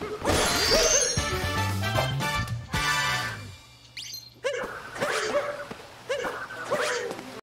Ah!